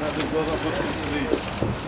Nas duas nós vamos fazer isso.